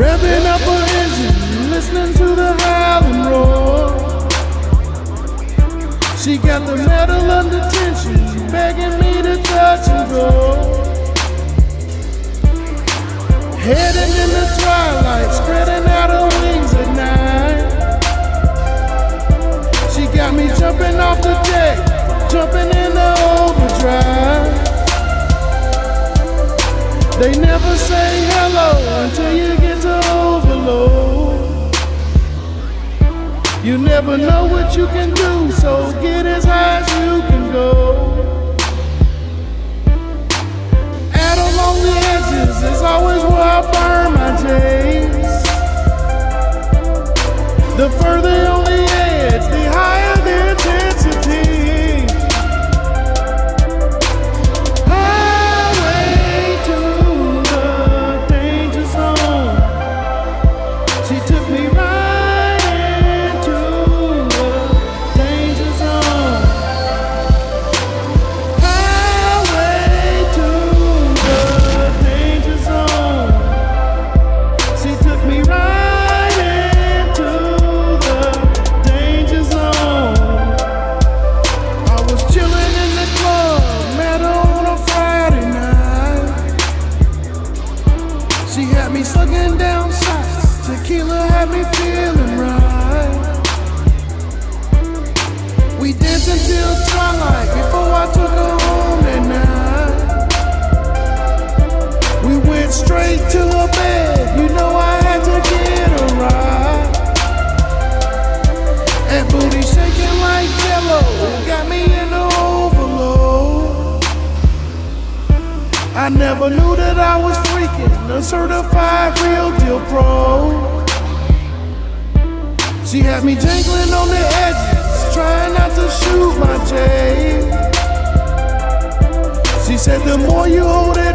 Revving up her engine, listening to the howling roar. She got the metal under tension, begging me to touch and go. Heading in the twilight, spreading out her wings at night. She got me jumping off the deck, jumping in the overdrive. They never say hello you can do, so get as high as you can go. Out along the edges is always She had me sucking down shots, tequila had me feeling right. We danced until twilight before I took her Never knew that I was freaking a certified real deal pro. She had me jangling on the edges, trying not to shoot my J. She said the more you hold it